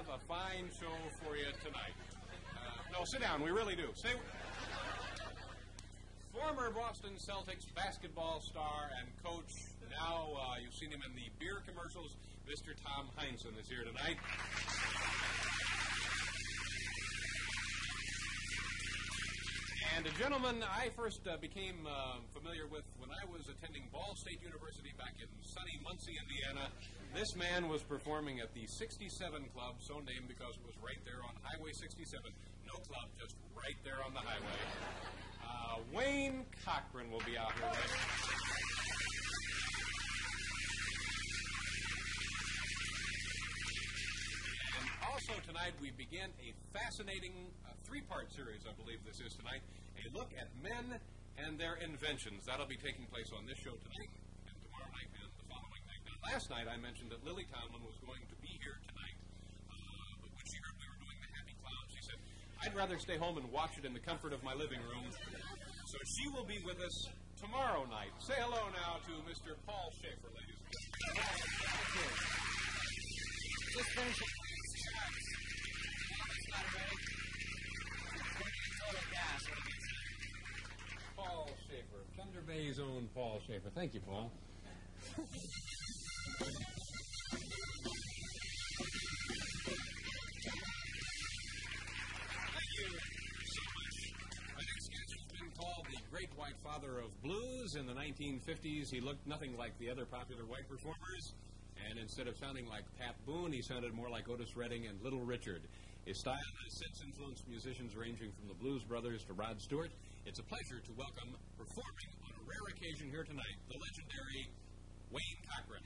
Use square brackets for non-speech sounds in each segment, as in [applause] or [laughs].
have a fine show for you tonight. Uh, no, sit down. We really do. Stay. Former Boston Celtics basketball star and coach. Now uh, you've seen him in the beer commercials. Mr. Tom Heinsohn is here tonight. And a gentleman I first uh, became uh, familiar with when I was attending Ball State University back in sunny Muncie, Indiana. This man was performing at the 67 Club, so named because it was right there on Highway 67. No club, just right there on the highway. Uh, Wayne Cochran will be out here later. Also, tonight we begin a fascinating uh, three part series, I believe this is tonight. A look at men and their inventions. That'll be taking place on this show tonight and tomorrow night and the following night. Now, last night I mentioned that Lily Tomlin was going to be here tonight. Uh, but when she heard we were doing the Happy Clowns, she said, I'd rather stay home and watch it in the comfort of my living room. So she will be with us tomorrow night. Say hello now to Mr. Paul Shaffer, ladies and gentlemen. Just finish it. Paul Shaffer, Thunder Bay's own Paul Shaffer. Thank you, Paul. [laughs] Father of Blues. In the 1950s, he looked nothing like the other popular white performers. And instead of sounding like Pat Boone, he sounded more like Otis Redding and Little Richard. His style has since influenced musicians ranging from the Blues Brothers to Rod Stewart. It's a pleasure to welcome, performing on a rare occasion here tonight, the legendary Wayne Cochran.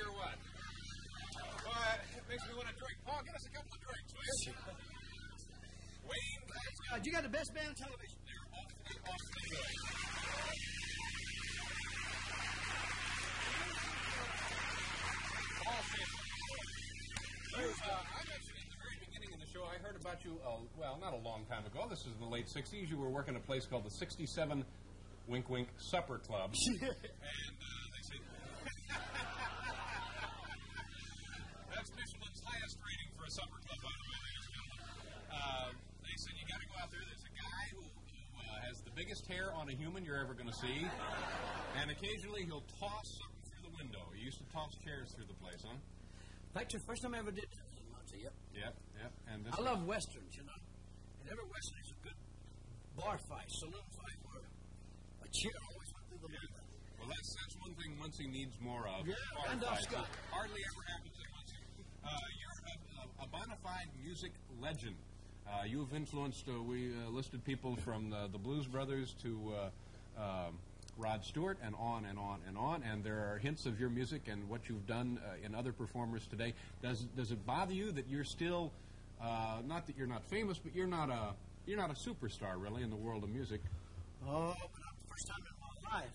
or what? It makes me want to drink. Paul, get us a couple of drinks, will you? Wayne God, uh, you got the best band on television. They're awfully. Paul uh, I mentioned the very beginning of the show, I heard about you, uh, well, not a long time ago. This is in the late 60s. You were working a place called the 67 Wink Wink Supper Club. [laughs] and uh, biggest hair on a human you're ever going to see. And occasionally he'll toss something through the window. He used to toss chairs through the place, huh? In fact, the first time I ever did Yep. Yep, yep. And this I love westerns, you know. And every western is a good bar fight, saloon fight, where a chair always through the window. Well, that's, that's one thing Muncie needs more of. Yeah, Bar Randolph fights. Scott. Hardly ever happens in Muncie. Uh, you're a, a, a bona fide music legend. Uh, you've influenced, uh, we uh, listed people from the, the Blues Brothers to uh, um, Rod Stewart and on and on and on. And there are hints of your music and what you've done uh, in other performers today. Does, does it bother you that you're still, uh, not that you're not famous, but you're not a, you're not a superstar really in the world of music? Oh, but I'm the first time in my life,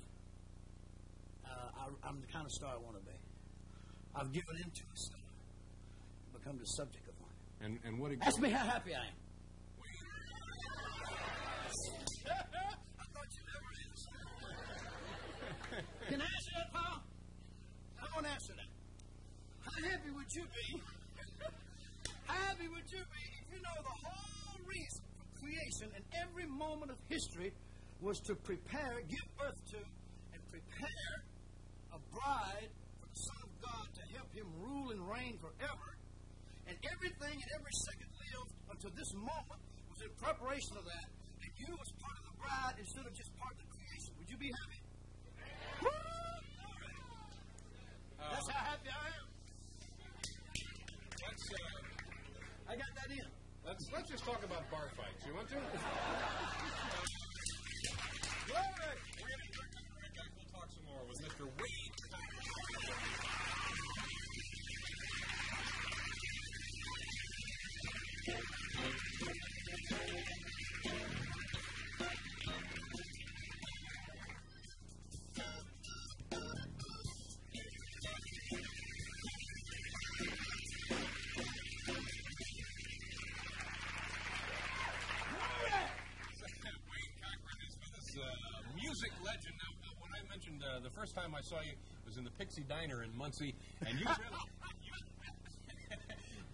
uh, I, I'm the kind of star I want to be. I've given into a star, become the subject of one. And, and what Ask me how happy I am. I thought you never answered. Can I answer that, Paul? I won't answer that. How happy would you be? How happy would you be if you know the whole reason for creation and every moment of history was to prepare, give birth to, and prepare a bride for the Son of God to help him rule and reign forever? And everything and every second lived until this moment was in preparation of that. And you was bride instead of just part of creation. Would you be happy? Saw you was in the Pixie Diner in Muncie, and you really,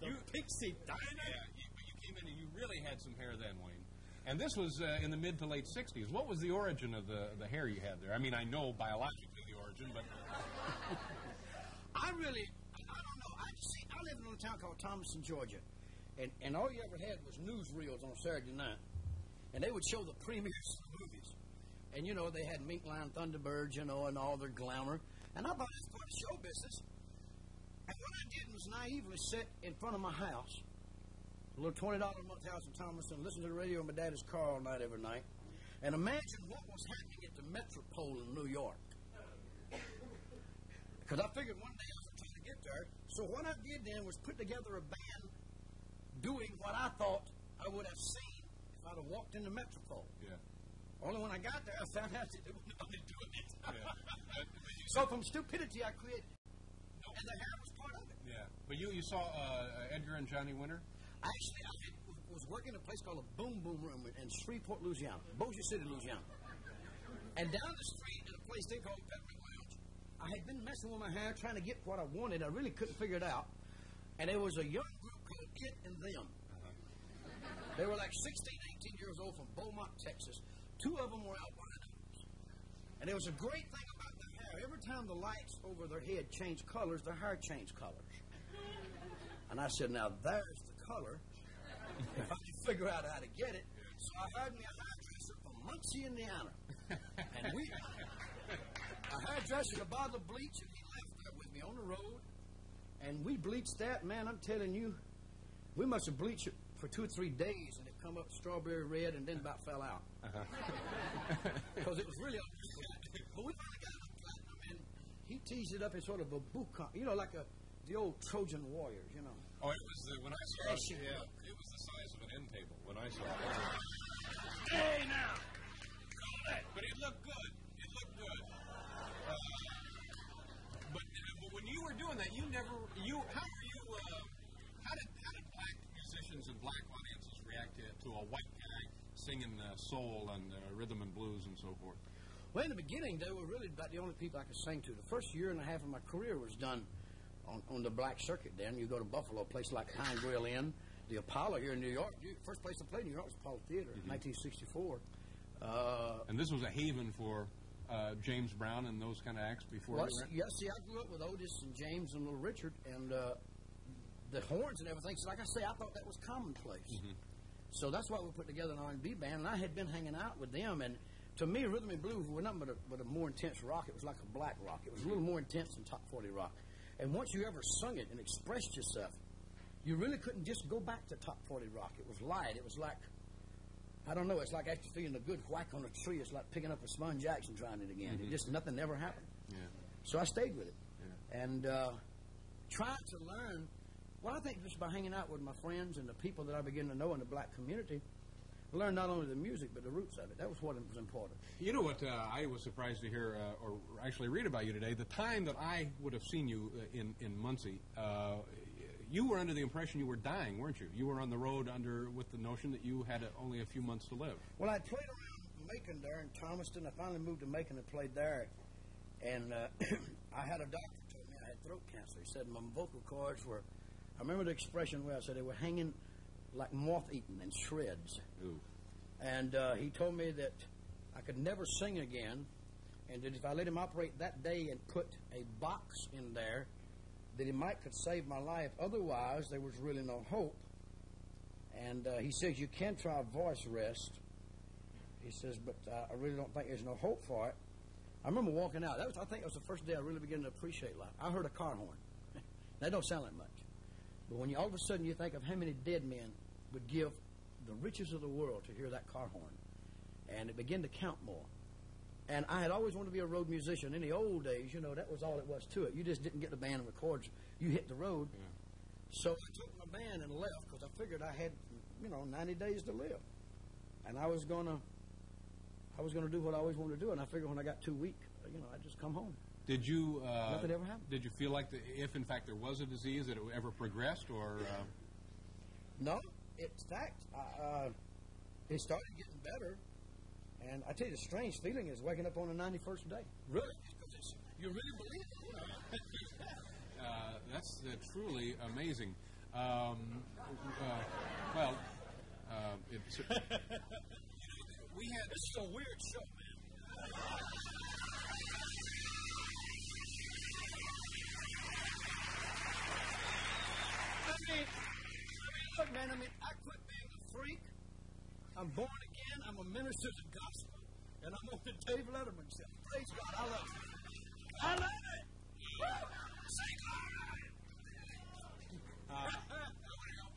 [laughs] you, you Pixie Diner? yeah, you, but you came in and you really had some hair then, Wayne. And this was uh, in the mid to late '60s. What was the origin of the the hair you had there? I mean, I know biologically the origin, but [laughs] I really, I don't know. I see. I lived in a town called Thomaston, Georgia, and and all you ever had was newsreels on Saturday night, and they would show the premieres of the movies, and you know they had Mink Line Thunderbirds, you know, and all their glamour, and I thought was part of show business. And what I did was naively sit in front of my house, a little twenty dollar a month house in Thomaston, listen to the radio in my daddy's car all night every night, and imagine what was happening at the Metropole in New York. Because I figured one day I was trying to get there. So what I did then was put together a band doing what I thought I would have seen if I'd have walked in the Metropole. yeah, Only when I got there, I found out that was nobody doing it. yeah. [laughs] so from stupidity, I created it. And the hair was part of it. yeah. But you you saw uh, Edgar and Johnny Winter. Actually, I was working in a place called a Boom Boom Room in Shreveport, Louisiana, Bossier City, Louisiana. And down the street in a place they called Peppermint Lounge, I had been messing with my hair, trying to get what I wanted. I really couldn't figure it out. And there was a young group called It and Them. They were like 16, 18 years old from Beaumont, Texas. Two of them were albinos. And there was a great thing about the hair. Every time the lights over their head changed colors, their hair changed colors. And I said, now there's the color. if [laughs] I can figure out how to get it. So I hired me a hairdresser from Muncie, Indiana. And we, [laughs] a hairdresser, a bottle of bleach, and he left there with me on the road. And we bleached that, man, I'm telling you, we must have bleached it for two or three days, and it come up strawberry red and then about fell out. [laughs] Because it was really But we finally got it platinum, and he teased it up in sort of a bouffant, you know, like a the old Trojan warriors, you know. Oh, it was the, when I saw it. Yeah, it was the size of an end table when I saw it. Hey, now. Call that. But it looked good. It looked good. Uh, but, uh, but when you were doing that, you never you how were you uh, how did how did black musicians and black audiences react to, to a white guy singing uh, soul and uh, rhythm and blues and so forth? Well, in the beginning, they were really about the only people I could sing to. The first year and a half of my career was done on, on the black circuit. Then you go to Buffalo, a place like Pine Grill Inn, the Apollo here in New York. First place I played in New York was Apollo Theater, in 1964. Uh, And this was a haven for uh, James Brown and those kind of acts before. well, were- see, yeah, see, I grew up with Otis and James and Little Richard, and uh, the horns and everything. So, like I say, I thought that was commonplace. So that's why we put together an R&B band, and I had been hanging out with them. And to me, rhythm and blues were nothing but a, but a more intense rock. It was like a black rock. It was a little more intense than top 40 rock. And once you ever sung it and expressed yourself, you really couldn't just go back to top 40 rock. It was light. It was like, I don't know, it's like after feeling a good whack on a tree. It's like picking up a sponge and trying it again. It just, nothing ever happened. Yeah. So I stayed with it. And uh, trying to learn, well, I think just by hanging out with my friends and the people that I begin to know in the black community, I learned not only the music, but the roots of it. That was what was important. You know what uh, I was surprised to hear, uh, or actually read about you today. The time that I would have seen you uh, in in Muncie, uh, you were under the impression you were dying, weren't you? You were on the road under with the notion that you had uh, only a few months to live. Well, I played around Macon there in Thomaston. I finally moved to Macon and played there. And uh, [clears throat] I had a doctor told me I had throat cancer. He said my vocal cords were, I remember the expression where I said they were hanging like moth eaten in shreds. Ooh. And uh, he told me that I could never sing again, and that if I let him operate that day and put a box in there, that he might could save my life. Otherwise, there was really no hope. And uh, he says you can try voice rest. He says, but uh, I really don't think there's no hope for it. I remember walking out. That was, I think, it was the first day I really began to appreciate life. I heard a car horn. [laughs] that don't sound like much, but when you all of a sudden you think of how many dead men would give the riches of the world to hear that car horn, and it began to count more. And I had always wanted to be a road musician. In the old days, you know, that was all it was to it. You just didn't get the band and records. You hit the road. So I took my band and left because I figured I had, you know, 90 days to live, and I was gonna, I was gonna do what I always wanted to do. And I figured when I got too weak, you know, I'd just come home. Did you? Uh, Nothing ever happened. Did you feel like, the, if in fact there was a disease, that it ever progressed, or? Uh, No, in fact, I, uh, it started getting better. And I tell you, the strange feeling is waking up on the 91st day. Really? [laughs] You really believe it. [laughs] Uh, that's uh, truly amazing. Um, uh, well, uh, [laughs] we had This is a weird show, man. I mean, look, man, I mean, I quit being a freak. I'm born again. I'm a minister of the gospel. And I'm on the Dave Letterman show. Praise God. I love it. I love it. Say glory.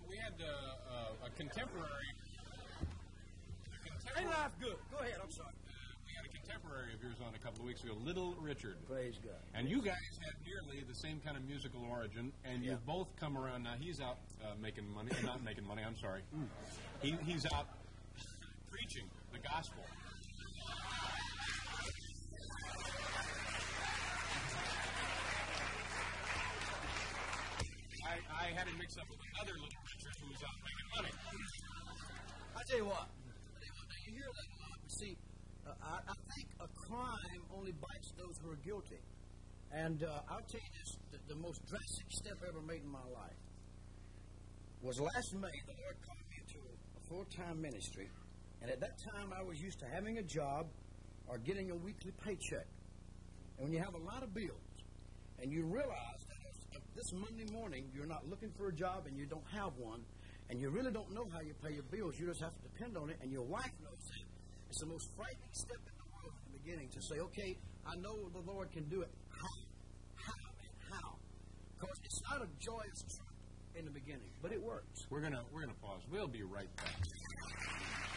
we had uh, uh, a contemporary. Ain't life good? Go ahead. I'm sorry. We had a contemporary of yours on a couple of weeks ago, Little Richard. Praise God. And you guys have nearly the same kind of musical origin, and Yeah. you've both come around. Now he's out uh, making money, not making money. I'm sorry. He, he's out preaching the gospel. I, I had him mixed up with another little Richard who's out making money. I tell you what. I tell you what, now you hear that a. See, uh, I, I think a crime only bites those who are guilty. And uh, I'll tell you this: the, the most drastic step I ever made in my life was last May. The Lord called me into a full-time ministry, and at that time I was used to having a job or getting a weekly paycheck. And when you have a lot of bills, and you realize that if this Monday morning you're not looking for a job and you don't have one, and you really don't know how you pay your bills, you just have to depend on it, and your wife knows it. It's the most frightening step in the world in the beginning to say, okay, I know the Lord can do it. How? How? And how? Because it's not a joyous trip in the beginning, but it works. We're gonna we're gonna pause. We'll be right back.